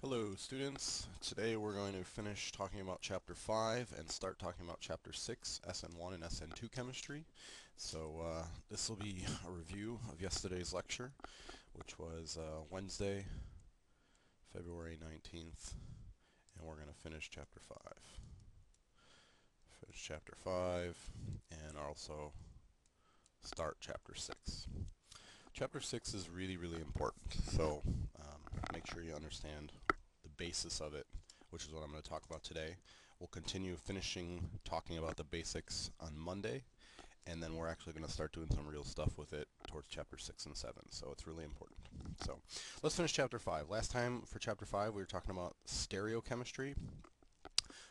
Hello students, today we're going to finish talking about chapter 5 and start talking about chapter 6, SN1 and SN2 chemistry. So uh, this will be a review of yesterday's lecture, which was uh, Wednesday, February 19th, and we're going to finish chapter 5. Finish chapter 5 and also start chapter 6. Chapter 6 is really, really important, so um, make sure you understand the basis of it, which is what I'm going to talk about today. We'll continue finishing talking about the basics on Monday, and then we're actually going to start doing some real stuff with it towards chapter 6 and 7, so it's really important. So let's finish chapter 5. Last time for chapter 5 we were talking about stereochemistry,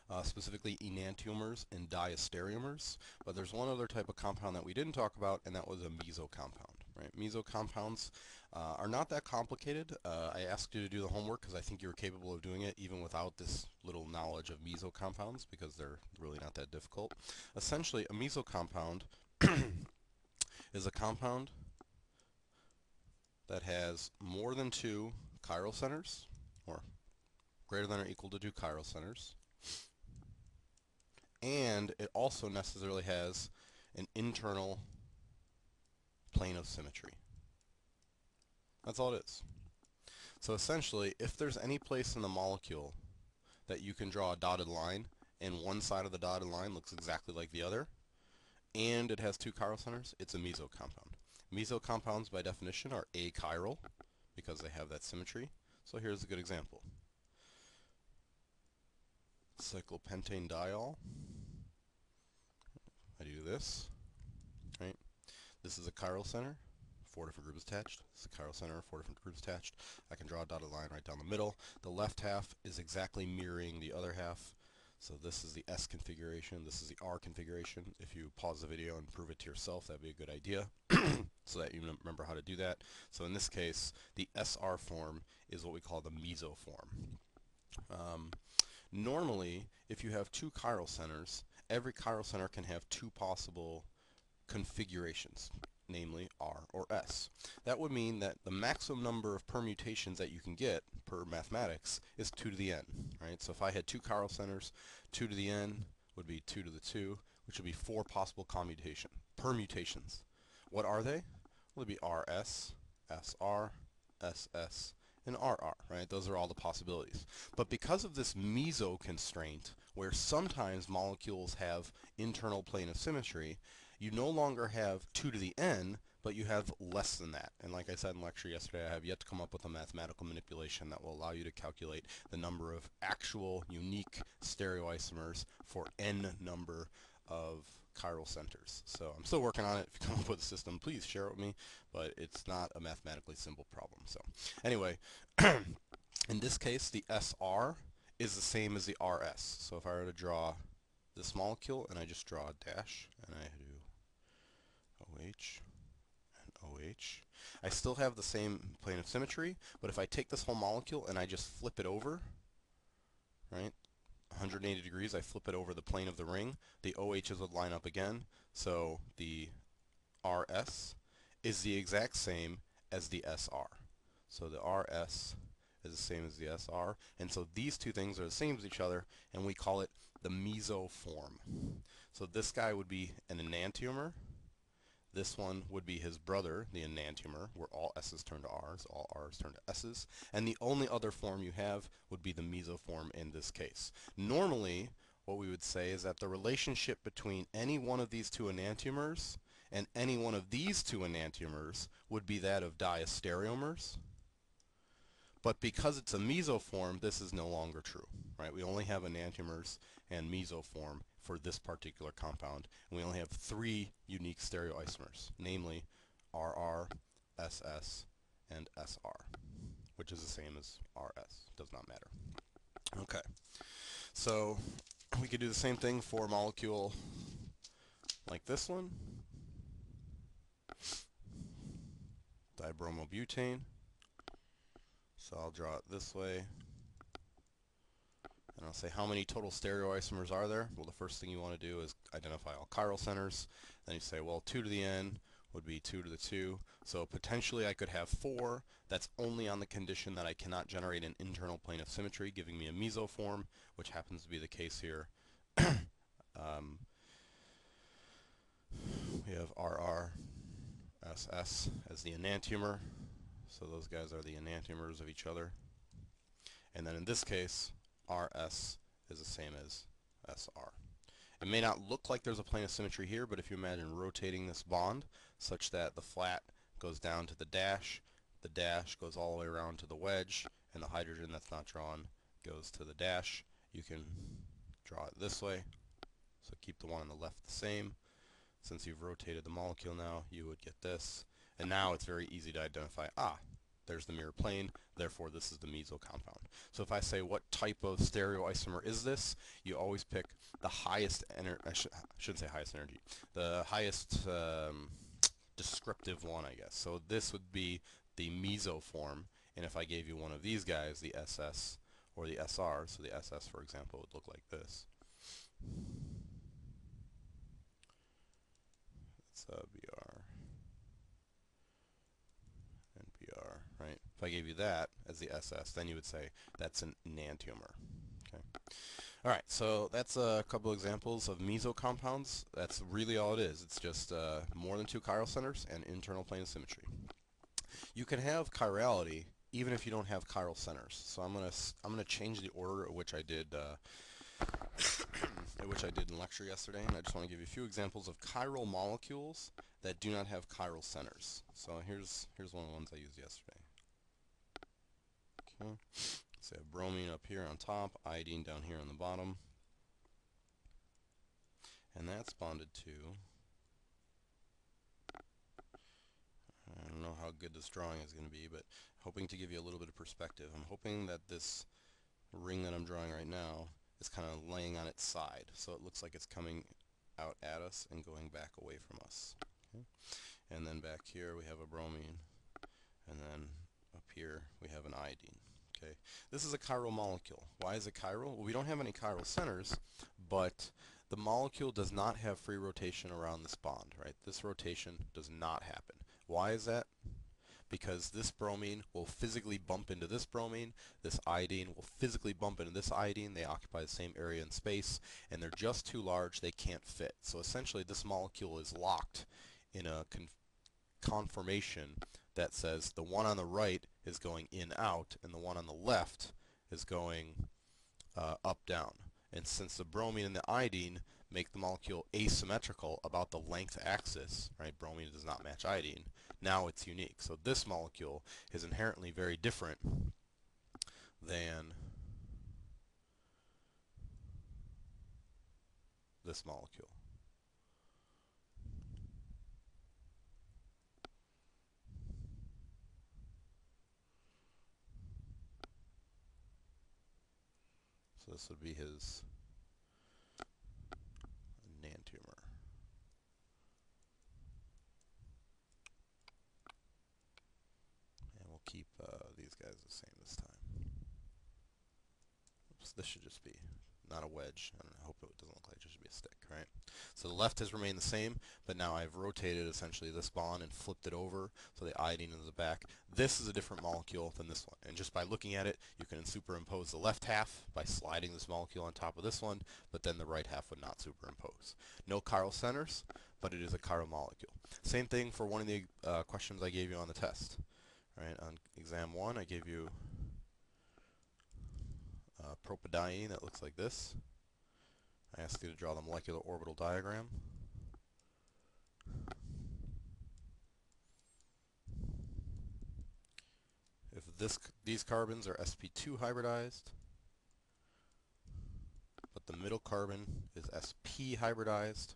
uh, specifically enantiomers and diastereomers, but there's one other type of compound that we didn't talk about, and that was a meso compound right? Meso compounds uh, are not that complicated. Uh, I asked you to do the homework because I think you're capable of doing it even without this little knowledge of meso compounds because they're really not that difficult. Essentially, a meso compound is a compound that has more than two chiral centers, or greater than or equal to two chiral centers, and it also necessarily has an internal plane of symmetry. That's all it is. So essentially, if there's any place in the molecule that you can draw a dotted line, and one side of the dotted line looks exactly like the other, and it has two chiral centers, it's a meso compound. Meso compounds, by definition, are achiral, because they have that symmetry. So here's a good example. Cyclopentane diol. I do this. This is a chiral center, four different groups attached. This is a chiral center, four different groups attached. I can draw a dotted line right down the middle. The left half is exactly mirroring the other half. So this is the S configuration, this is the R configuration. If you pause the video and prove it to yourself, that'd be a good idea, so that you remember how to do that. So in this case, the SR form is what we call the meso form. Um, normally, if you have two chiral centers, every chiral center can have two possible configurations, namely R or S. That would mean that the maximum number of permutations that you can get per mathematics is 2 to the n, right? So if I had two chiral centers, 2 to the n would be 2 to the 2, which would be four possible commutation permutations. What are they? Well, it'd be RS, SR, SS, and RR, right? Those are all the possibilities. But because of this meso constraint, where sometimes molecules have internal plane of symmetry, you no longer have 2 to the n, but you have less than that. And like I said in lecture yesterday, I have yet to come up with a mathematical manipulation that will allow you to calculate the number of actual unique stereoisomers for n number of chiral centers. So I'm still working on it. If you come up with a system, please share it with me, but it's not a mathematically simple problem. So anyway, in this case, the SR is the same as the RS. So if I were to draw this molecule and I just draw a dash and I OH and OH. I still have the same plane of symmetry, but if I take this whole molecule and I just flip it over, right, 180 degrees, I flip it over the plane of the ring, the OHs would line up again, so the RS is the exact same as the SR. So the RS is the same as the SR, and so these two things are the same as each other, and we call it the meso form. So this guy would be an enantiomer, this one would be his brother, the enantiomer, where all S's turn to R's, all R's turn to S's. And the only other form you have would be the mesoform in this case. Normally, what we would say is that the relationship between any one of these two enantiomers and any one of these two enantiomers would be that of diastereomers. But because it's a mesoform, this is no longer true, right? We only have enantiomers and mesoform for this particular compound. And we only have three unique stereoisomers, namely RR, SS, and SR, which is the same as RS. Does not matter. Okay. So we could do the same thing for a molecule like this one. Dibromobutane. So I'll draw it this way. And I'll say how many total stereoisomers are there? Well, the first thing you want to do is identify all chiral centers. Then you say, well, 2 to the n would be 2 to the 2. So potentially I could have 4. That's only on the condition that I cannot generate an internal plane of symmetry, giving me a mesoform, which happens to be the case here. um, we have RR, SS as the enantiomer. So those guys are the enantiomers of each other. And then in this case, RS is the same as SR. It may not look like there's a plane of symmetry here, but if you imagine rotating this bond such that the flat goes down to the dash, the dash goes all the way around to the wedge, and the hydrogen that's not drawn goes to the dash, you can draw it this way. So keep the one on the left the same. Since you've rotated the molecule now, you would get this. And now it's very easy to identify, ah, there's the mirror plane, therefore this is the meso compound. So if I say what type of stereoisomer is this, you always pick the highest energy, I, sh shouldn't say highest energy, the highest um, descriptive one, I guess. So this would be the meso form, and if I gave you one of these guys, the SS or the SR, so the SS, for example, would look like this. It's uh, BR. right? If I gave you that as the SS, then you would say that's an enantiomer. Okay. All right, so that's a couple examples of meso compounds. That's really all it is. It's just uh, more than two chiral centers and internal plane symmetry. You can have chirality even if you don't have chiral centers. So I'm gonna I'm gonna change the order at which I did uh, at which I did in lecture yesterday, and I just want to give you a few examples of chiral molecules that do not have chiral centers. So here's here's one of the ones I used yesterday. Okay. So I have bromine up here on top, iodine down here on the bottom. And that's bonded to I don't know how good this drawing is going to be, but hoping to give you a little bit of perspective. I'm hoping that this ring that I'm drawing right now is kind of laying on its side, so it looks like it's coming out at us and going back away from us. Okay. And then back here we have a bromine, and then up here we have an iodine. Okay, This is a chiral molecule. Why is it chiral? Well, we don't have any chiral centers, but the molecule does not have free rotation around this bond, right? This rotation does not happen. Why is that? Because this bromine will physically bump into this bromine, this iodine will physically bump into this iodine, they occupy the same area in space, and they're just too large, they can't fit. So essentially this molecule is locked in a conformation that says the one on the right is going in out and the one on the left is going uh, up down. And since the bromine and the iodine make the molecule asymmetrical about the length axis, right, bromine does not match iodine, now it's unique. So this molecule is inherently very different than this molecule. So this would be his enantiomer. And we'll keep uh, these guys the same this time. Oops, this should just be not a wedge. and I hope it doesn't look like it should be a stick, right? So the left has remained the same, but now I've rotated essentially this bond and flipped it over, so the iodine is the back. This is a different molecule than this one, and just by looking at it, you can superimpose the left half by sliding this molecule on top of this one, but then the right half would not superimpose. No chiral centers, but it is a chiral molecule. Same thing for one of the uh, questions I gave you on the test. Right, on exam one, I gave you uh, propadiene that looks like this. I ask you to draw the molecular orbital diagram. If this, these carbons are sp2 hybridized, but the middle carbon is sp hybridized,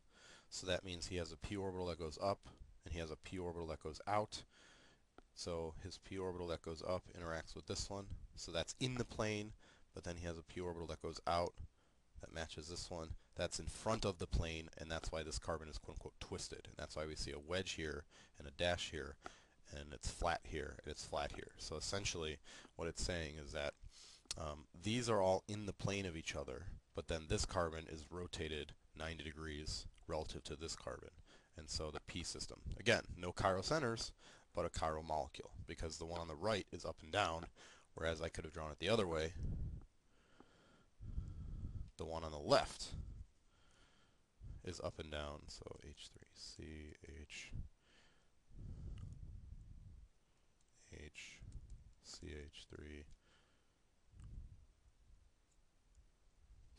so that means he has a p orbital that goes up, and he has a p orbital that goes out. So his p orbital that goes up interacts with this one, so that's in the plane, but then he has a p orbital that goes out that matches this one. That's in front of the plane, and that's why this carbon is quote-unquote twisted. And that's why we see a wedge here and a dash here, and it's flat here, and it's flat here. So essentially, what it's saying is that um, these are all in the plane of each other, but then this carbon is rotated 90 degrees relative to this carbon. And so the P system. Again, no chiral centers, but a chiral molecule, because the one on the right is up and down, whereas I could have drawn it the other way. The one on the left is up and down, so H3, CH, H, CH3.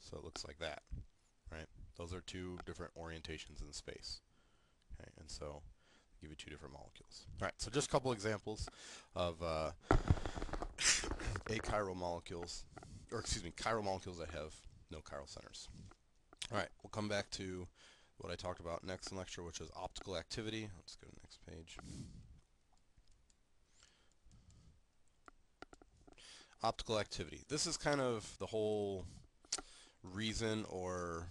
So it looks like that, right? Those are two different orientations in space. Okay, and so give you two different molecules. All right, so just a couple examples of uh, achiral molecules, or excuse me, chiral molecules that have no chiral centers. All right, we'll come back to what I talked about next in lecture, which is optical activity. Let's go to the next page. Optical activity. This is kind of the whole reason or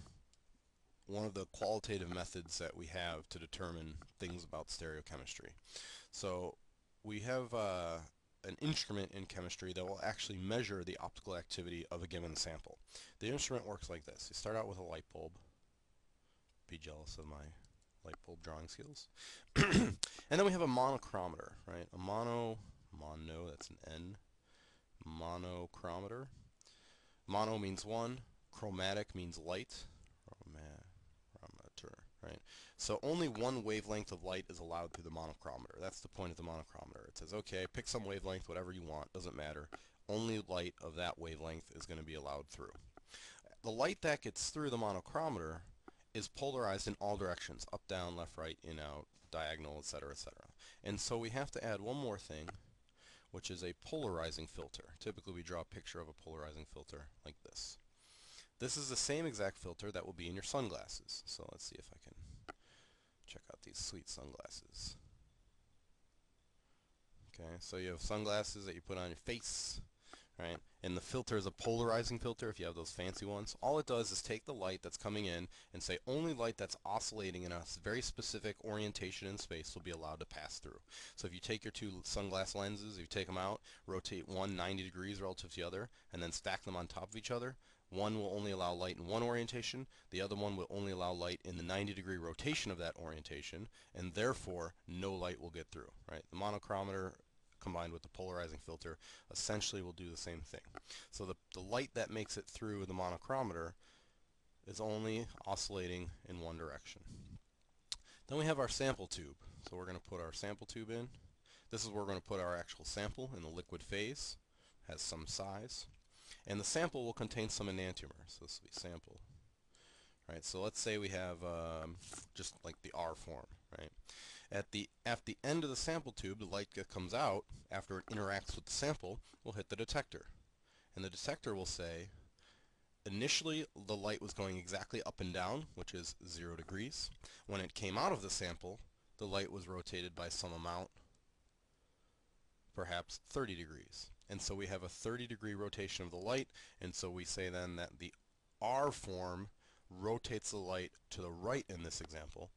one of the qualitative methods that we have to determine things about stereochemistry. So we have uh, an instrument in chemistry that will actually measure the optical activity of a given sample. The instrument works like this. You start out with a light bulb. Be jealous of my light bulb drawing skills. and then we have a monochromator, right? A mono, mono, that's an N, monochromator. Mono means one, chromatic means light, right? So only one wavelength of light is allowed through the monochromator. That's the point of the monochromator. It says, okay, pick some wavelength, whatever you want, doesn't matter. Only light of that wavelength is going to be allowed through. The light that gets through the monochromator is polarized in all directions, up, down, left, right, in, out, diagonal, etc., etc. And so we have to add one more thing, which is a polarizing filter. Typically we draw a picture of a polarizing filter like this. This is the same exact filter that will be in your sunglasses. So let's see if I can check out these sweet sunglasses. Okay, so you have sunglasses that you put on your face, right? And the filter is a polarizing filter if you have those fancy ones. All it does is take the light that's coming in and say only light that's oscillating in a very specific orientation in space will be allowed to pass through. So if you take your two sunglass lenses, you take them out, rotate one 90 degrees relative to the other, and then stack them on top of each other, one will only allow light in one orientation, the other one will only allow light in the 90 degree rotation of that orientation, and therefore no light will get through. Right? The monochromator combined with the polarizing filter essentially will do the same thing. So the, the light that makes it through the monochromator is only oscillating in one direction. Then we have our sample tube. So we're going to put our sample tube in. This is where we're going to put our actual sample in the liquid phase. Has some size. And the sample will contain some enantiomer. So this will be sample. Right, so let's say we have um, just like the R form, right? At the, at the end of the sample tube, the light that comes out after it interacts with the sample will hit the detector. And the detector will say, initially the light was going exactly up and down, which is 0 degrees. When it came out of the sample, the light was rotated by some amount, perhaps 30 degrees. And so we have a 30 degree rotation of the light, and so we say then that the R form rotates the light to the right in this example,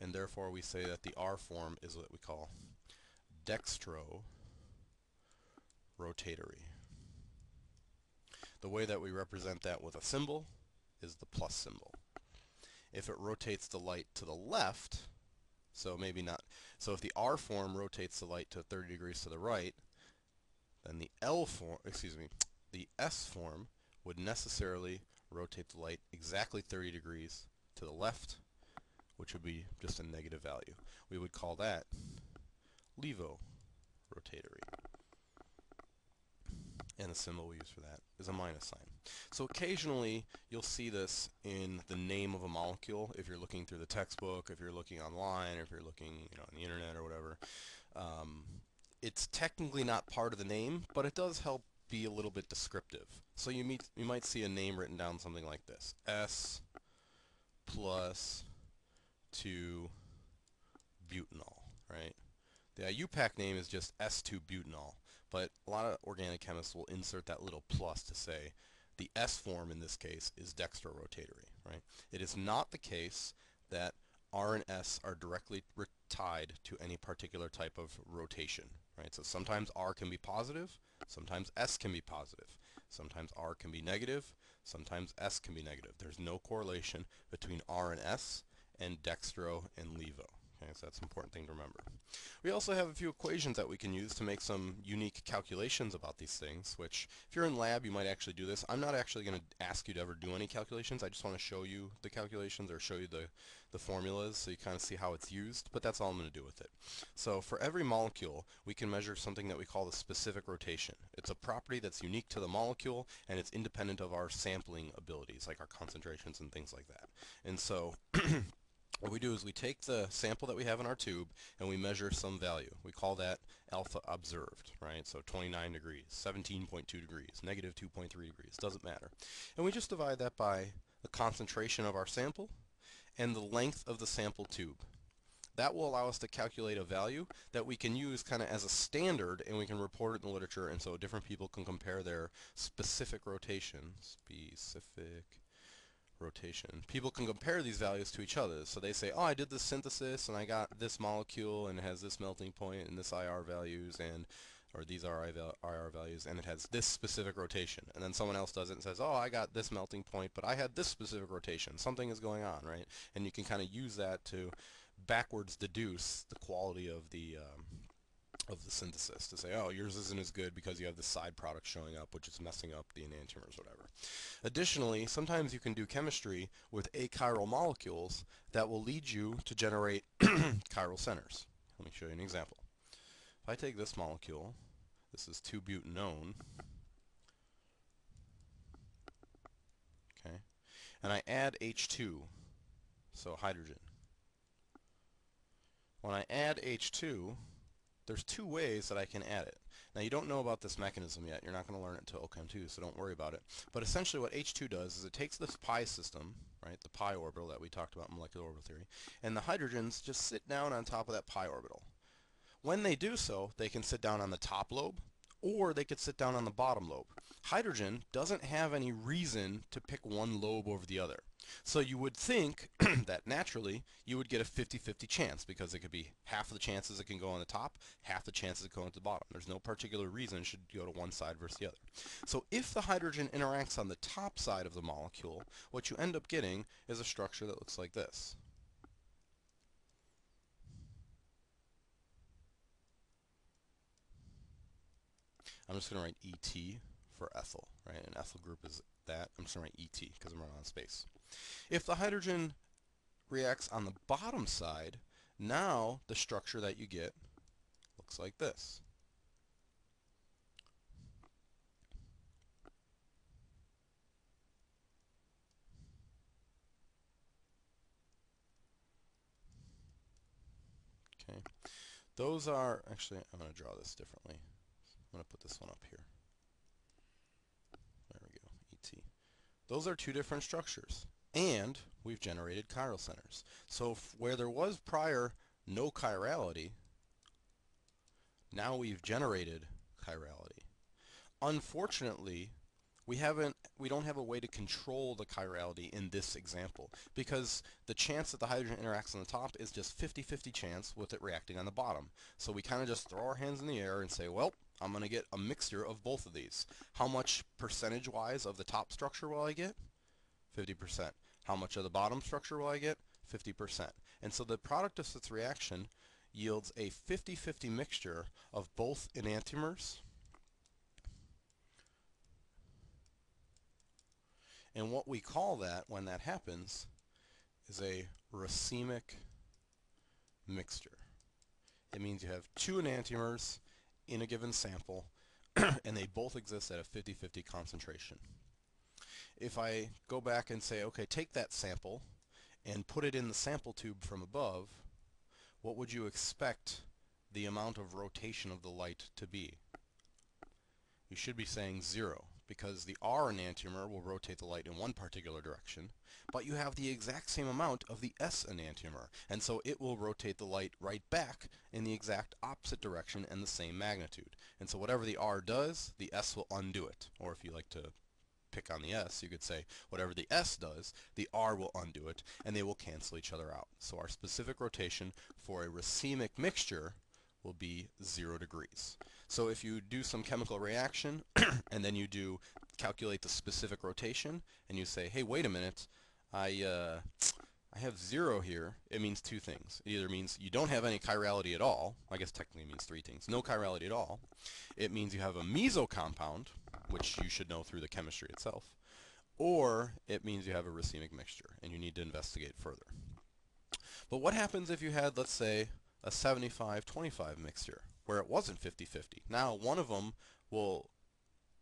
and therefore we say that the R form is what we call dextro rotatory. The way that we represent that with a symbol is the plus symbol. If it rotates the light to the left, so maybe not, so if the R form rotates the light to 30 degrees to the right, then the L form, excuse me, the S form would necessarily rotate the light exactly 30 degrees to the left, which would be just a negative value. We would call that levo rotatory. And the symbol we use for that is a minus sign. So occasionally you'll see this in the name of a molecule if you're looking through the textbook, if you're looking online, or if you're looking you know, on the internet or whatever. Um, it's technically not part of the name, but it does help be a little bit descriptive. So you, meet, you might see a name written down something like this. S plus 2 butanol, right? The IUPAC name is just S2-butanol, but a lot of organic chemists will insert that little plus to say the S form in this case is dextrorotatory, right? It is not the case that R and S are directly tied to any particular type of rotation, right? So sometimes R can be positive, sometimes S can be positive, sometimes R can be negative, sometimes S can be negative. There's no correlation between R and S, and dextro and levo. Okay, so that's an important thing to remember. We also have a few equations that we can use to make some unique calculations about these things, which if you're in lab you might actually do this. I'm not actually going to ask you to ever do any calculations. I just want to show you the calculations or show you the, the formulas so you kind of see how it's used, but that's all I'm going to do with it. So for every molecule we can measure something that we call the specific rotation. It's a property that's unique to the molecule and it's independent of our sampling abilities, like our concentrations and things like that. And so what we do is we take the sample that we have in our tube and we measure some value. We call that alpha observed, right? So 29 degrees, 17.2 degrees, negative 2.3 degrees, doesn't matter. And we just divide that by the concentration of our sample and the length of the sample tube. That will allow us to calculate a value that we can use kind of as a standard and we can report it in the literature and so different people can compare their specific rotations, specific rotation. People can compare these values to each other. So they say, oh, I did this synthesis and I got this molecule and it has this melting point and this IR values and or these are IR values and it has this specific rotation. And then someone else does it and says, oh, I got this melting point, but I had this specific rotation. Something is going on, right? And you can kind of use that to backwards deduce the quality of the um, of the synthesis to say, oh, yours isn't as good because you have the side product showing up, which is messing up the enantiomers, or whatever. Additionally, sometimes you can do chemistry with achiral molecules that will lead you to generate chiral centers. Let me show you an example. If I take this molecule, this is 2-butanone, okay, and I add H2, so hydrogen. When I add H2, there's two ways that I can add it. Now you don't know about this mechanism yet. You're not going to learn it until OCHEM 2, so don't worry about it. But essentially what H2 does is it takes this pi system, right, the pi orbital that we talked about in molecular orbital theory, and the hydrogens just sit down on top of that pi orbital. When they do so, they can sit down on the top lobe, or they could sit down on the bottom lobe. Hydrogen doesn't have any reason to pick one lobe over the other. So you would think that naturally you would get a 50-50 chance because it could be half of the chances it can go on the top, half the chances it go on the bottom. There's no particular reason it should go to one side versus the other. So if the hydrogen interacts on the top side of the molecule, what you end up getting is a structure that looks like this. I'm just going to write ET for ethyl, right? An ethyl group is that. I'm just going to write ET because I'm running out of space. If the hydrogen reacts on the bottom side, now the structure that you get looks like this. Okay. Those are, actually, I'm going to draw this differently. I'm going to put this one up here. There we go, ET. Those are two different structures. And we've generated chiral centers. So where there was prior no chirality, now we've generated chirality. Unfortunately, we haven't we don't have a way to control the chirality in this example because the chance that the hydrogen interacts on the top is just 50-50 chance with it reacting on the bottom. So we kind of just throw our hands in the air and say, well, I'm going to get a mixture of both of these. How much percentage-wise of the top structure will I get? 50%. How much of the bottom structure will I get? 50%. And so the product of this reaction yields a 50-50 mixture of both enantiomers And what we call that when that happens is a racemic mixture. It means you have two enantiomers in a given sample and they both exist at a 50-50 concentration. If I go back and say, okay, take that sample and put it in the sample tube from above, what would you expect the amount of rotation of the light to be? You should be saying zero because the R enantiomer will rotate the light in one particular direction, but you have the exact same amount of the S enantiomer, and so it will rotate the light right back in the exact opposite direction and the same magnitude. And so whatever the R does, the S will undo it. Or if you like to pick on the S, you could say whatever the S does, the R will undo it, and they will cancel each other out. So our specific rotation for a racemic mixture will be zero degrees. So if you do some chemical reaction and then you do calculate the specific rotation and you say, hey, wait a minute, I, uh, I have zero here, it means two things. It either means you don't have any chirality at all, I guess technically means three things. No chirality at all. It means you have a meso compound, which you should know through the chemistry itself. Or it means you have a racemic mixture, and you need to investigate further. But what happens if you had, let's say, a 75-25 mixture, where it wasn't 50-50? Now, one of them will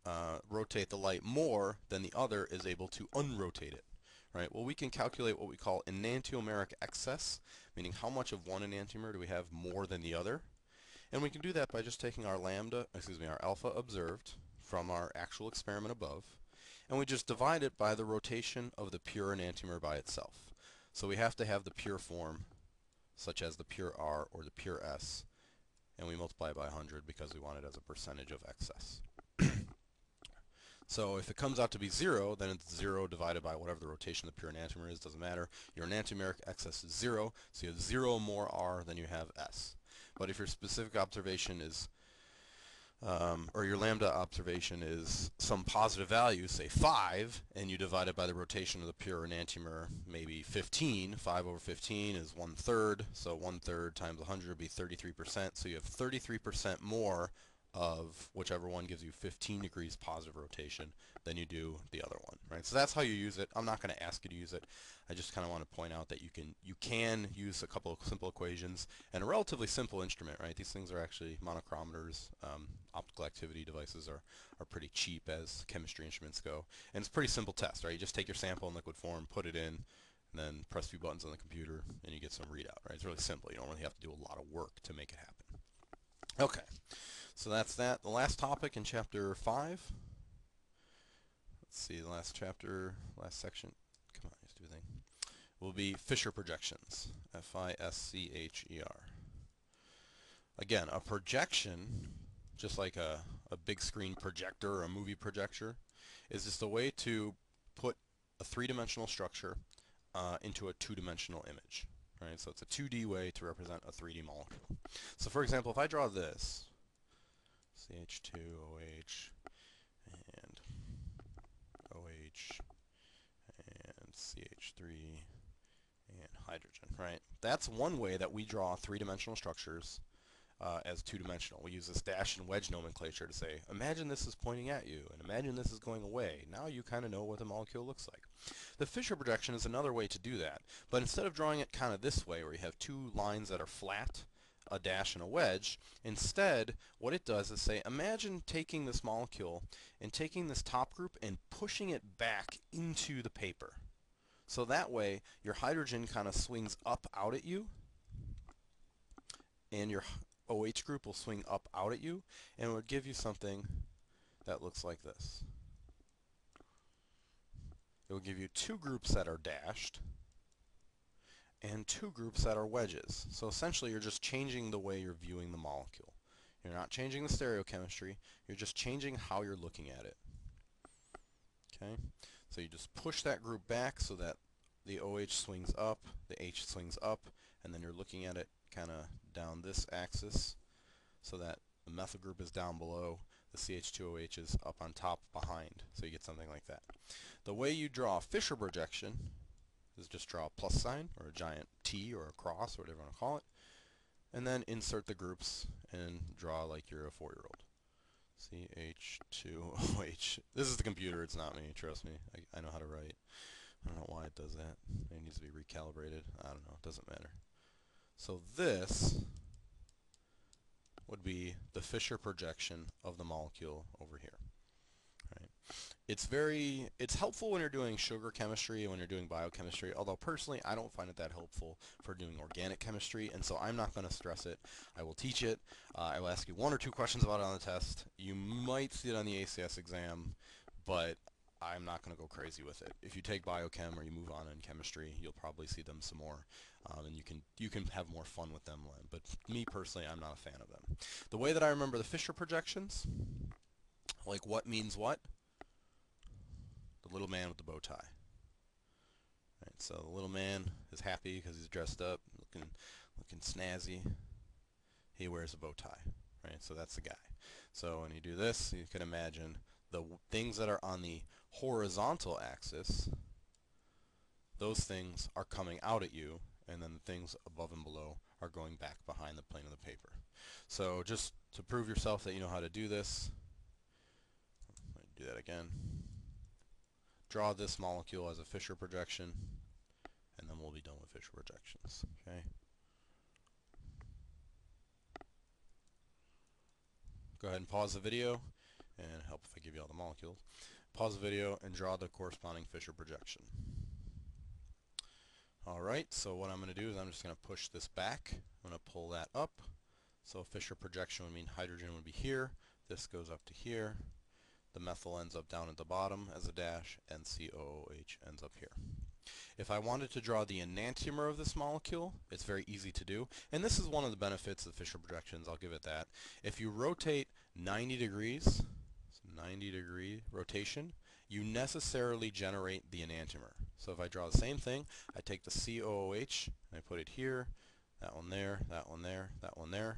uh, rotate the light more than the other is able to unrotate it right? Well, we can calculate what we call enantiomeric excess, meaning how much of one enantiomer do we have more than the other. And we can do that by just taking our lambda, excuse me, our alpha observed from our actual experiment above, and we just divide it by the rotation of the pure enantiomer by itself. So we have to have the pure form, such as the pure R or the pure S, and we multiply by 100 because we want it as a percentage of excess. So if it comes out to be 0, then it's 0 divided by whatever the rotation of the pure enantiomer is, doesn't matter. Your enantiomeric excess is 0, so you have 0 more R than you have S. But if your specific observation is, um, or your lambda observation is some positive value, say 5, and you divide it by the rotation of the pure enantiomer, maybe 15, 5 over 15 is 1 third, so 1 third times 100 would be 33%, so you have 33% more of whichever one gives you 15 degrees positive rotation than you do the other one, right? So that's how you use it. I'm not going to ask you to use it. I just kind of want to point out that you can you can use a couple of simple equations and a relatively simple instrument, right? These things are actually monochrometers. Um, optical activity devices are, are pretty cheap as chemistry instruments go. And it's a pretty simple test, right? You just take your sample in liquid form, put it in, and then press a few buttons on the computer, and you get some readout, right? It's really simple. You don't really have to do a lot of work to make it happen. Okay. So that's that. The last topic in chapter 5. Let's see, the last chapter, last section. Come on, just do a thing. Will be Fischer projections. F-I-S-C-H-E-R. Again, a projection, just like a, a big screen projector or a movie projector, is just a way to put a three-dimensional structure uh, into a two-dimensional image. Right? So it's a 2D way to represent a 3D molecule. So for example, if I draw this, CH2OH and OH and CH3 and hydrogen, right? That's one way that we draw three-dimensional structures uh, as two-dimensional. We use this dash and wedge nomenclature to say, imagine this is pointing at you, and imagine this is going away. Now you kind of know what the molecule looks like. The Fischer projection is another way to do that, but instead of drawing it kind of this way, where you have two lines that are flat, a dash and a wedge. Instead, what it does is say, imagine taking this molecule and taking this top group and pushing it back into the paper. So that way, your hydrogen kind of swings up out at you, and your OH group will swing up out at you, and it would give you something that looks like this. It will give you two groups that are dashed, and two groups that are wedges. So essentially you're just changing the way you're viewing the molecule. You're not changing the stereochemistry, you're just changing how you're looking at it. Okay, so you just push that group back so that the OH swings up, the H swings up, and then you're looking at it kind of down this axis so that the methyl group is down below, the CH2OH is up on top behind, so you get something like that. The way you draw a Fischer projection is just draw a plus sign or a giant T or a cross or whatever you want to call it and then insert the groups and draw like you're a four-year-old. CH2OH. This is the computer, it's not me, trust me. I, I know how to write. I don't know why it does that. It needs to be recalibrated. I don't know, it doesn't matter. So this would be the Fischer projection of the molecule over here. It's very it's helpful when you're doing sugar chemistry and when you're doing biochemistry although personally I don't find it that helpful for doing organic chemistry and so I'm not going to stress it. I will teach it. Uh, I will ask you one or two questions about it on the test. You might see it on the ACS exam but I'm not going to go crazy with it. If you take biochem or you move on in chemistry you'll probably see them some more um, and you can you can have more fun with them but me personally I'm not a fan of them. The way that I remember the Fischer projections like what means what the little man with the bow tie. Right, so the little man is happy because he's dressed up, looking looking snazzy. He wears a bow tie. Right, so that's the guy. So when you do this, you can imagine the things that are on the horizontal axis those things are coming out at you, and then the things above and below are going back behind the plane of the paper. So just to prove yourself that you know how to do this, do that again. Draw this molecule as a Fischer projection, and then we'll be done with Fischer projections. Okay. Go ahead and pause the video, and help if I give you all the molecules. Pause the video and draw the corresponding Fischer projection. Alright, so what I'm going to do is I'm just going to push this back. I'm going to pull that up. So Fischer projection would mean hydrogen would be here. This goes up to here. The methyl ends up down at the bottom as a dash, and COOH ends up here. If I wanted to draw the enantiomer of this molecule, it's very easy to do. And this is one of the benefits of Fischer projections, I'll give it that. If you rotate 90 degrees, 90 degree rotation, you necessarily generate the enantiomer. So if I draw the same thing, I take the COOH, and I put it here, that one there, that one there, that one there.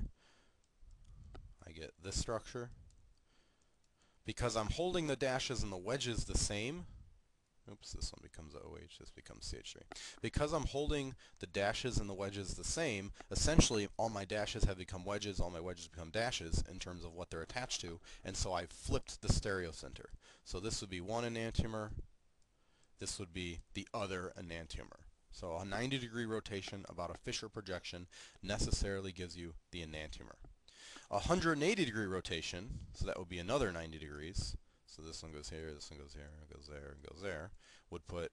I get this structure. Because I'm holding the dashes and the wedges the same, oops, this one becomes OH, this becomes CH3. Because I'm holding the dashes and the wedges the same, essentially all my dashes have become wedges, all my wedges become dashes in terms of what they're attached to, and so I flipped the stereocenter. So this would be one enantiomer, this would be the other enantiomer. So a 90 degree rotation about a Fischer projection necessarily gives you the enantiomer. A 180 degree rotation, so that would be another 90 degrees, so this one goes here, this one goes here, goes there, and goes there, would put,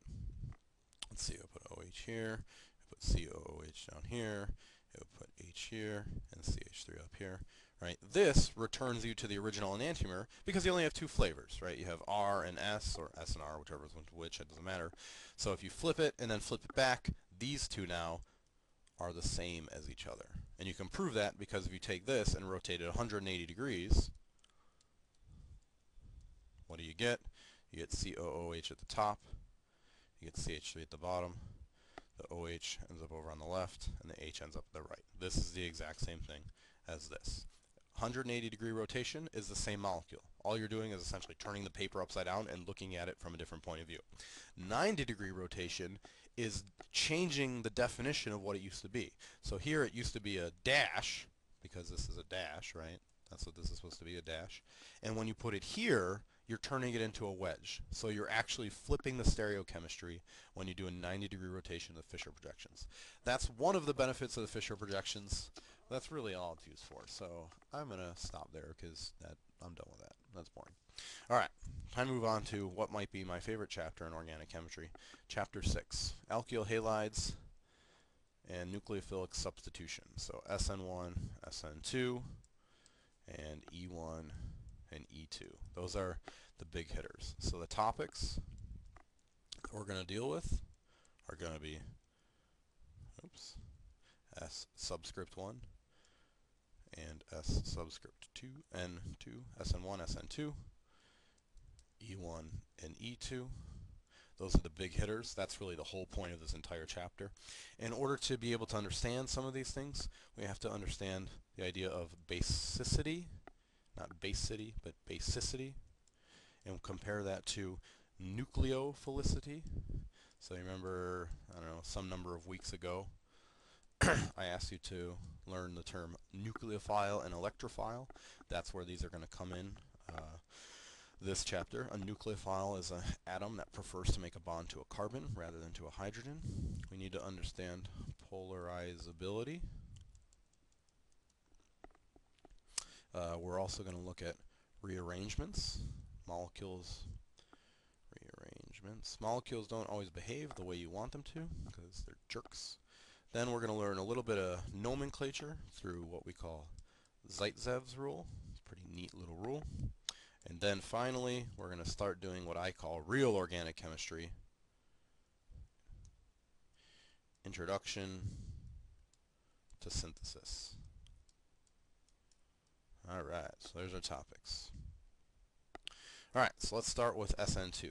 let's see, I'll put OH here, I put COOH down here, it would put H here, and CH3 up here, right? This returns you to the original enantiomer because you only have two flavors, right? You have R and S, or S and R, whichever is which, it doesn't matter. So if you flip it and then flip it back, these two now are the same as each other. And you can prove that because if you take this and rotate it 180 degrees, what do you get? You get COOH at the top, you get CH3 at the bottom, the OH ends up over on the left, and the H ends up at the right. This is the exact same thing as this. 180 degree rotation is the same molecule. All you're doing is essentially turning the paper upside down and looking at it from a different point of view. 90 degree rotation is changing the definition of what it used to be. So here it used to be a dash, because this is a dash, right? That's what this is supposed to be, a dash. And when you put it here, you're turning it into a wedge. So you're actually flipping the stereochemistry when you do a 90 degree rotation of the Fischer projections. That's one of the benefits of the Fischer projections. That's really all it's used for. So I'm going to stop there because I'm done with that. That's boring. All right, time to move on to what might be my favorite chapter in organic chemistry. Chapter 6, alkyl halides and nucleophilic substitution. So SN1, SN2, and E1 and E2. Those are the big hitters. So the topics we're going to deal with are going to be oops, S subscript 1 and S subscript 2, N2, SN1, SN2, E1 and E2. Those are the big hitters. That's really the whole point of this entire chapter. In order to be able to understand some of these things, we have to understand the idea of basicity, not basicity, but basicity, and compare that to nucleophilicity. So you remember, I don't know, some number of weeks ago, I asked you to learn the term nucleophile and electrophile. That's where these are going to come in. Uh, this chapter, a nucleophile is an atom that prefers to make a bond to a carbon rather than to a hydrogen. We need to understand polarizability. Uh, we're also going to look at rearrangements, molecules, rearrangements. Molecules don't always behave the way you want them to because they're jerks. Then we're going to learn a little bit of nomenclature through what we call Zaitsev rule. It's pretty neat little rule. And then finally, we're going to start doing what I call real organic chemistry. Introduction to synthesis. Alright, so there's our topics. Alright, so let's start with SN2.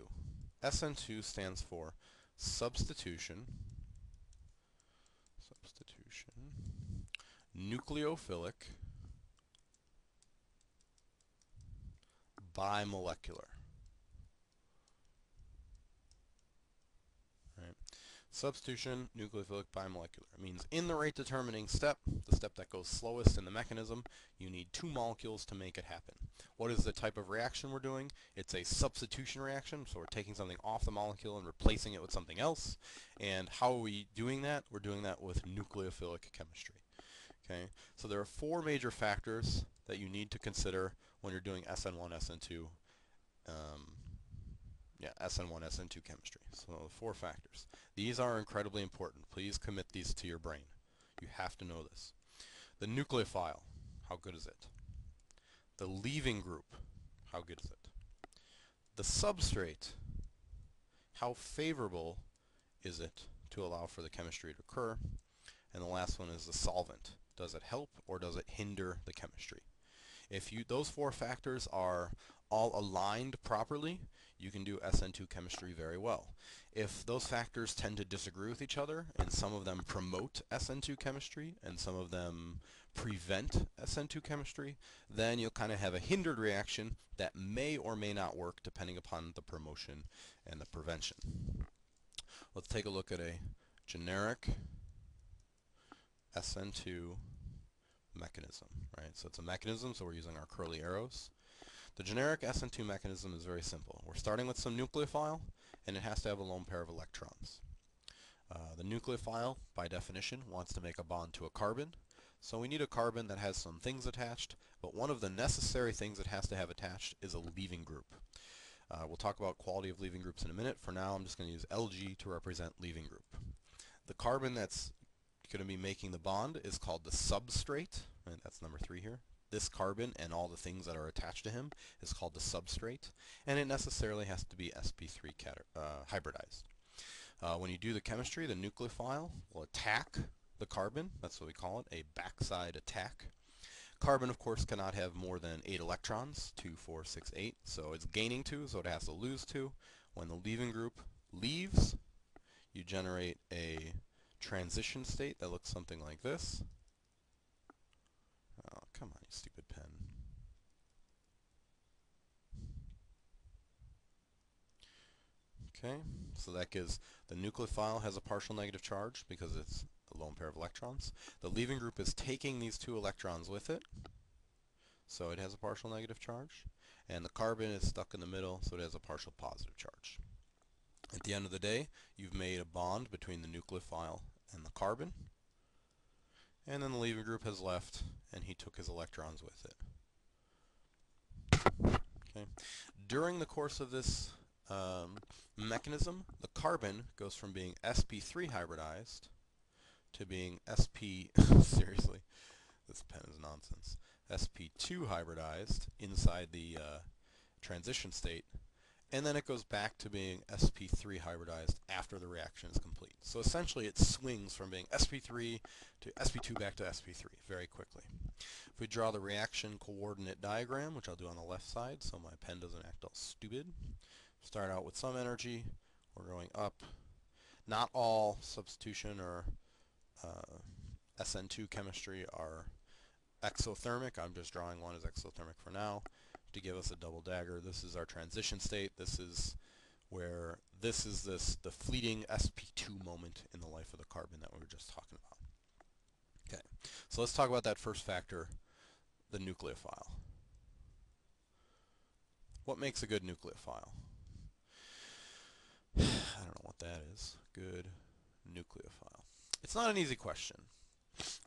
SN2 stands for substitution, nucleophilic, bimolecular. Right. Substitution, nucleophilic bimolecular. It means in the rate determining step, the step that goes slowest in the mechanism, you need two molecules to make it happen. What is the type of reaction we're doing? It's a substitution reaction, so we're taking something off the molecule and replacing it with something else. And how are we doing that? We're doing that with nucleophilic chemistry. Okay, so there are four major factors that you need to consider when you're doing SN1, SN2 um, yeah, SN1, SN2 chemistry. So four factors. These are incredibly important. Please commit these to your brain. You have to know this. The nucleophile, how good is it? The leaving group, how good is it? The substrate, how favorable is it to allow for the chemistry to occur? And the last one is the solvent. Does it help or does it hinder the chemistry? If you those four factors are all aligned properly, you can do SN2 chemistry very well. If those factors tend to disagree with each other, and some of them promote SN2 chemistry, and some of them prevent SN2 chemistry, then you'll kind of have a hindered reaction that may or may not work depending upon the promotion and the prevention. Let's take a look at a generic SN2 mechanism, right? So it's a mechanism, so we're using our curly arrows. The generic SN2 mechanism is very simple. We're starting with some nucleophile, and it has to have a lone pair of electrons. Uh, the nucleophile, by definition, wants to make a bond to a carbon, so we need a carbon that has some things attached, but one of the necessary things it has to have attached is a leaving group. Uh, we'll talk about quality of leaving groups in a minute. For now, I'm just going to use Lg to represent leaving group. The carbon that's going to be making the bond is called the substrate, and that's number three here. This carbon and all the things that are attached to him is called the substrate, and it necessarily has to be sp3 uh, hybridized. Uh, when you do the chemistry, the nucleophile will attack the carbon, that's what we call it, a backside attack. Carbon, of course, cannot have more than 8 electrons, 2, 4, 6, 8, so it's gaining 2, so it has to lose 2. When the leaving group leaves, you generate a transition state that looks something like this. Oh, come on, you stupid pen. Okay, so that gives the nucleophile has a partial negative charge because it's a lone pair of electrons. The leaving group is taking these two electrons with it, so it has a partial negative charge. And the carbon is stuck in the middle, so it has a partial positive charge. At the end of the day, you've made a bond between the nucleophile and the carbon. And then the leaving group has left, and he took his electrons with it. Okay. During the course of this um, mechanism, the carbon goes from being sp3 hybridized to being sp, seriously, this pen is nonsense, sp2 hybridized inside the uh, transition state and then it goes back to being sp3 hybridized after the reaction is complete. So essentially it swings from being sp3 to sp2 back to sp3 very quickly. If we draw the reaction coordinate diagram, which I'll do on the left side so my pen doesn't act all stupid, start out with some energy, we're going up. Not all substitution or uh, SN2 chemistry are exothermic. I'm just drawing one as exothermic for now to give us a double dagger. This is our transition state. This is where this is this the fleeting sp2 moment in the life of the carbon that we were just talking about. Okay, so let's talk about that first factor, the nucleophile. What makes a good nucleophile? I don't know what that is. Good nucleophile. It's not an easy question.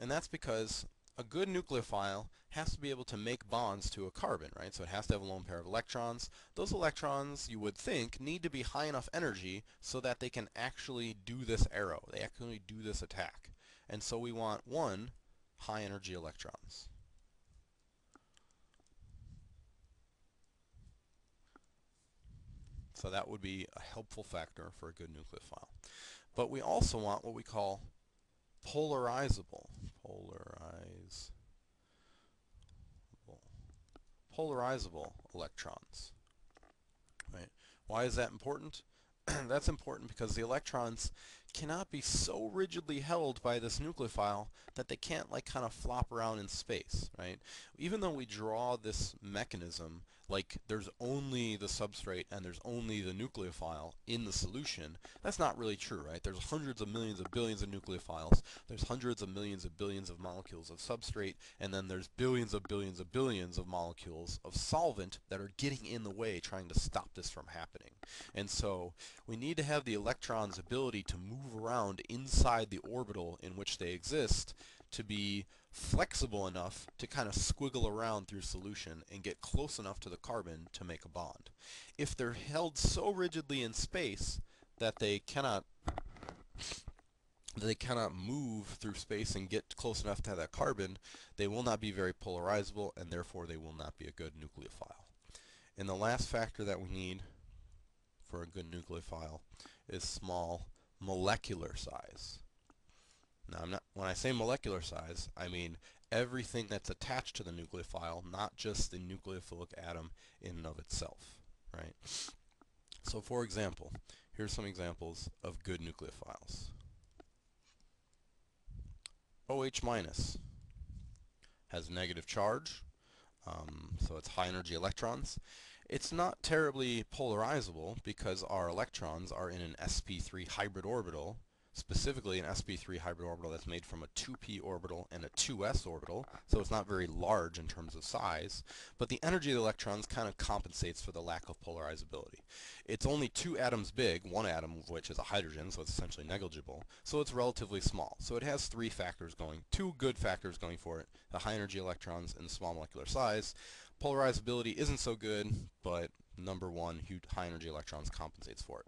And that's because a good nucleophile has to be able to make bonds to a carbon, right? So it has to have a lone pair of electrons. Those electrons, you would think, need to be high enough energy so that they can actually do this arrow. They actually do this attack. And so we want one high energy electrons. So that would be a helpful factor for a good nucleophile. But we also want what we call polarizable. Polarizable electrons. Right? Why is that important? That's important because the electrons cannot be so rigidly held by this nucleophile that they can't like kind of flop around in space, right? Even though we draw this mechanism like there's only the substrate and there's only the nucleophile in the solution, that's not really true, right? There's hundreds of millions of billions of nucleophiles, there's hundreds of millions of billions of molecules of substrate, and then there's billions of billions of billions of molecules of solvent that are getting in the way trying to stop this from happening. And so we need to have the electron's ability to move around inside the orbital in which they exist to be flexible enough to kind of squiggle around through solution and get close enough to the carbon to make a bond. If they're held so rigidly in space that they cannot they cannot move through space and get close enough to that carbon, they will not be very polarizable and therefore they will not be a good nucleophile. And the last factor that we need for a good nucleophile is small molecular size. Now, I'm not, when I say molecular size, I mean everything that's attached to the nucleophile, not just the nucleophilic atom in and of itself, right? So for example, here's some examples of good nucleophiles. OH minus has negative charge, um, so it's high energy electrons. It's not terribly polarizable because our electrons are in an sp3 hybrid orbital specifically an sp3 hybrid orbital that's made from a 2p orbital and a 2s orbital, so it's not very large in terms of size, but the energy of the electrons kind of compensates for the lack of polarizability. It's only two atoms big, one atom of which is a hydrogen, so it's essentially negligible, so it's relatively small. So it has three factors going, two good factors going for it, the high energy electrons and the small molecular size. Polarizability isn't so good, but number one, high energy electrons compensates for it.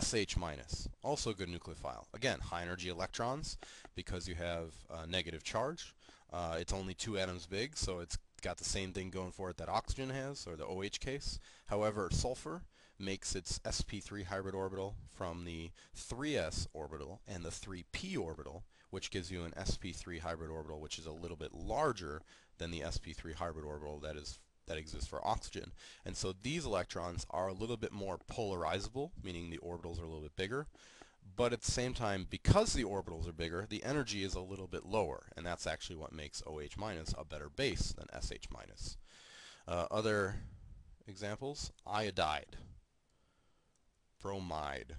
SH minus, also a good nucleophile. Again, high energy electrons because you have a negative charge. Uh, it's only two atoms big, so it's got the same thing going for it that oxygen has, or the OH case. However, sulfur makes its sp3 hybrid orbital from the 3s orbital and the 3p orbital, which gives you an sp3 hybrid orbital, which is a little bit larger than the sp3 hybrid orbital that is that exists for oxygen. And so these electrons are a little bit more polarizable, meaning the orbitals are a little bit bigger. But at the same time, because the orbitals are bigger, the energy is a little bit lower. And that's actually what makes OH a better base than SH. Uh, other examples, iodide, bromide,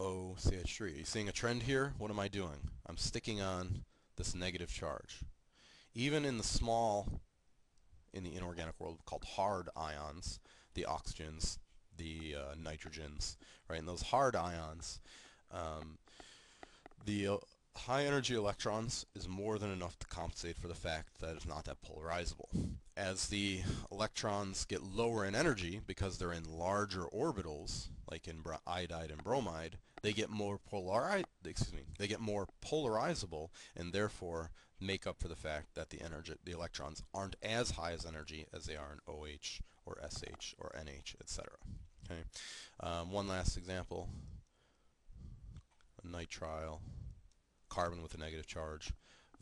OCH3. Are you seeing a trend here? What am I doing? I'm sticking on this negative charge. Even in the small in the inorganic world called hard ions, the oxygens, the uh, nitrogens, right? And those hard ions, um, the uh, high energy electrons is more than enough to compensate for the fact that it's not that polarizable. As the electrons get lower in energy because they're in larger orbitals, like in iodide and bromide, they get more polari excuse me, they get more polarizable and therefore make up for the fact that the energy the electrons aren't as high as energy as they are in OH or SH or NH, etc. Okay. Um, one last example. A nitrile, carbon with a negative charge.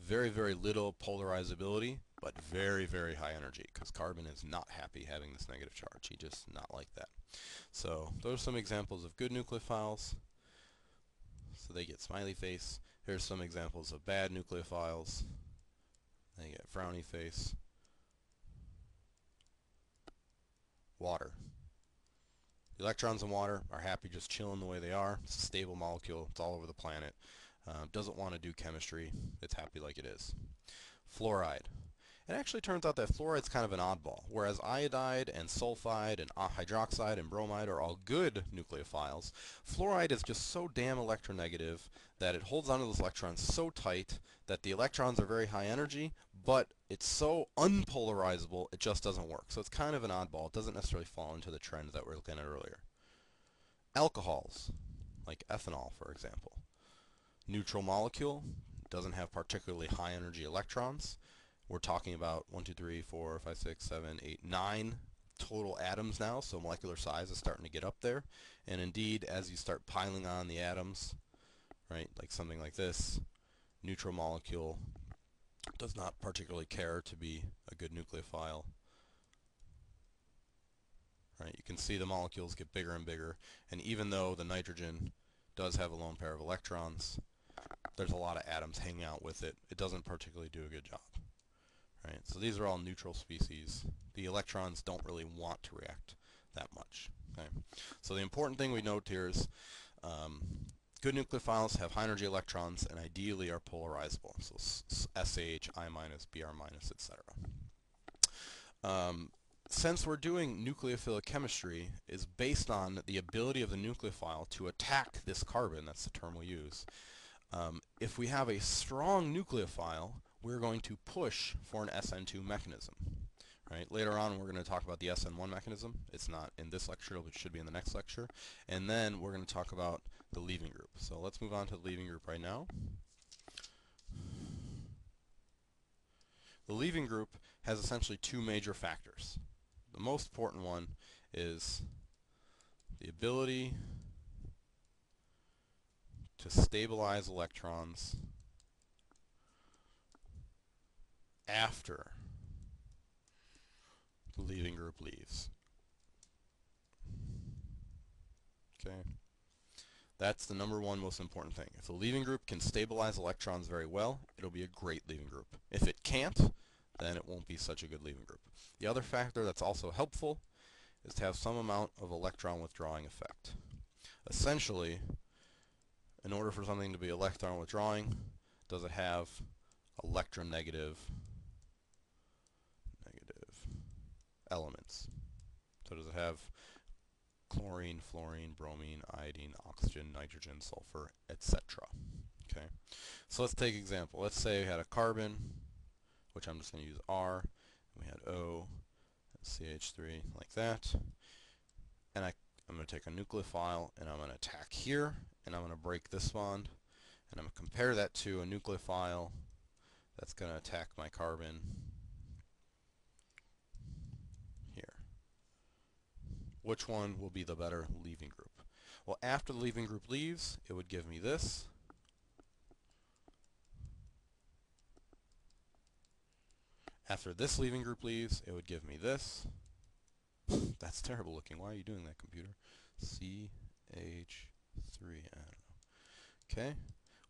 Very, very little polarizability, but very, very high energy because carbon is not happy having this negative charge. He just not like that. So those are some examples of good nucleophiles. So they get smiley face. Here's some examples of bad nucleophiles. Then you get frowny face. Water. The electrons in water are happy just chilling the way they are. It's a stable molecule. It's all over the planet. Uh, doesn't want to do chemistry. It's happy like it is. Fluoride. It actually turns out that fluoride's kind of an oddball. Whereas iodide and sulfide and uh, hydroxide and bromide are all good nucleophiles, fluoride is just so damn electronegative that it holds onto those electrons so tight that the electrons are very high energy, but it's so unpolarizable it just doesn't work. So it's kind of an oddball. It doesn't necessarily fall into the trend that we are looking at earlier. Alcohols, like ethanol for example. Neutral molecule, doesn't have particularly high energy electrons, we're talking about 1, 2, 3, 4, 5, 6, 7, 8, 9 total atoms now, so molecular size is starting to get up there. And indeed, as you start piling on the atoms, right, like something like this, neutral molecule does not particularly care to be a good nucleophile. Right? You can see the molecules get bigger and bigger, and even though the nitrogen does have a lone pair of electrons, there's a lot of atoms hanging out with it. It doesn't particularly do a good job. Right? So these are all neutral species. The electrons don't really want to react that much. Okay? So the important thing we note here is um, good nucleophiles have high energy electrons and ideally are polarizable. So SH, I minus, Br minus, etc. Um, since we're doing nucleophilic chemistry is based on the ability of the nucleophile to attack this carbon, that's the term we use, um, if we have a strong nucleophile, we're going to push for an SN2 mechanism. Right? Later on, we're going to talk about the SN1 mechanism. It's not in this lecture, but it should be in the next lecture. And then we're going to talk about the leaving group. So let's move on to the leaving group right now. The leaving group has essentially two major factors. The most important one is the ability to stabilize electrons after the leaving group leaves. Okay. That's the number one most important thing. If the leaving group can stabilize electrons very well, it'll be a great leaving group. If it can't, then it won't be such a good leaving group. The other factor that's also helpful is to have some amount of electron withdrawing effect. Essentially, in order for something to be electron withdrawing, does it have electronegative negative elements? So does it have chlorine, fluorine, bromine, iodine, oxygen, nitrogen, sulfur, etc. Okay, so let's take example. Let's say we had a carbon, which I'm just going to use R. We had O, CH3, like that. And I, I'm going to take a nucleophile and I'm going to attack here, and I'm going to break this bond, and I'm going to compare that to a nucleophile that's going to attack my carbon here. Which one will be the better leaving group? Well, after the leaving group leaves, it would give me this. After this leaving group leaves, it would give me this. That's terrible looking. Why are you doing that, computer? CH3, I don't know. Okay.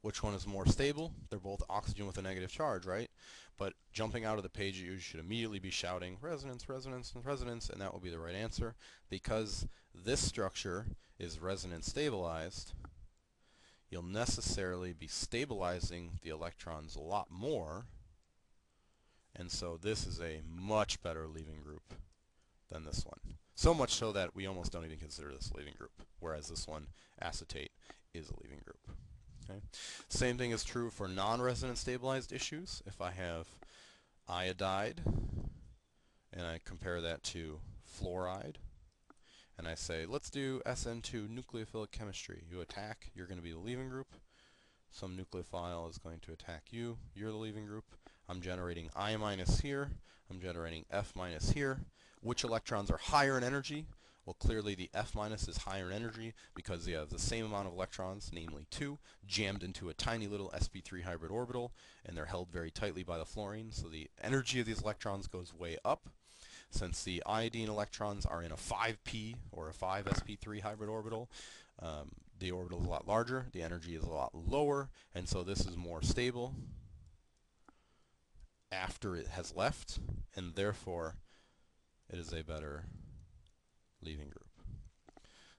Which one is more stable? They're both oxygen with a negative charge, right? But jumping out of the page, you should immediately be shouting resonance, resonance, and resonance, and that will be the right answer. Because this structure is resonance stabilized, you'll necessarily be stabilizing the electrons a lot more and so this is a much better leaving group than this one. So much so that we almost don't even consider this a leaving group, whereas this one, acetate, is a leaving group. Okay. Same thing is true for non-resonance stabilized issues. If I have iodide, and I compare that to fluoride, and I say, let's do SN2 nucleophilic chemistry. You attack, you're going to be the leaving group. Some nucleophile is going to attack you, you're the leaving group. I'm generating I minus here, I'm generating F minus here. Which electrons are higher in energy? Well, clearly the F minus is higher in energy because they have the same amount of electrons, namely 2, jammed into a tiny little sp3 hybrid orbital, and they're held very tightly by the fluorine, so the energy of these electrons goes way up. Since the iodine electrons are in a 5p, or a 5 sp3 hybrid orbital, um, the orbital is a lot larger, the energy is a lot lower, and so this is more stable after it has left, and therefore it is a better leaving group.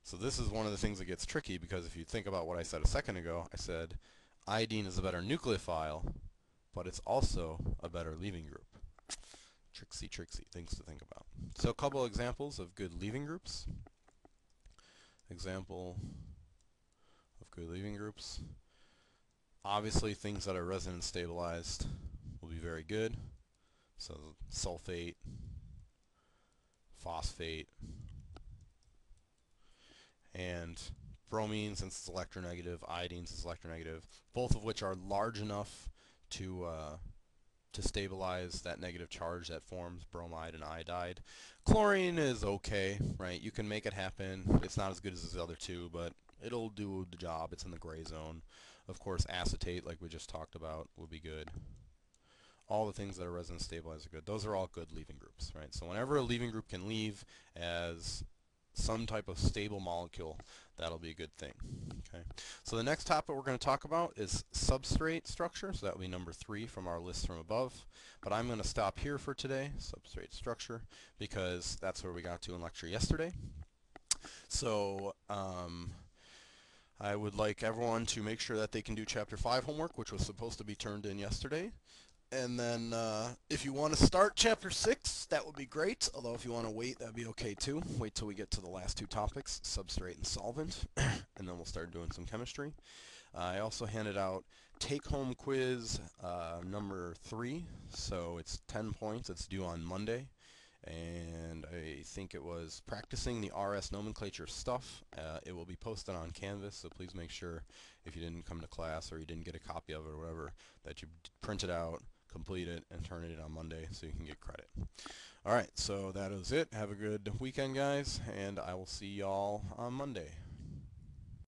So this is one of the things that gets tricky because if you think about what I said a second ago, I said iodine is a better nucleophile, but it's also a better leaving group. Tricksy, tricksy things to think about. So a couple examples of good leaving groups. Example of good leaving groups. Obviously things that are resonance stabilized will be very good. So sulfate, phosphate, and bromine since it's electronegative, iodine since it's electronegative, both of which are large enough to uh, to stabilize that negative charge that forms bromide and iodide. Chlorine is okay, right? You can make it happen. It's not as good as the other two, but it'll do the job. It's in the gray zone. Of course, acetate, like we just talked about, would be good all the things that are resonance stabilized are good. Those are all good leaving groups, right? So whenever a leaving group can leave as some type of stable molecule, that'll be a good thing. Okay. So the next topic we're going to talk about is substrate structure. So that will be number three from our list from above. But I'm going to stop here for today, substrate structure, because that's where we got to in lecture yesterday. So um, I would like everyone to make sure that they can do chapter 5 homework, which was supposed to be turned in yesterday. And then uh, if you want to start chapter 6, that would be great. Although if you want to wait, that would be okay too. Wait till we get to the last two topics, substrate and solvent. and then we'll start doing some chemistry. Uh, I also handed out take-home quiz uh, number 3. So it's 10 points. It's due on Monday. And I think it was practicing the RS nomenclature stuff. Uh, it will be posted on Canvas, so please make sure if you didn't come to class or you didn't get a copy of it or whatever, that you print it out, complete it, and turn it in on Monday so you can get credit. Alright, so that is it. Have a good weekend, guys, and I will see y'all on Monday.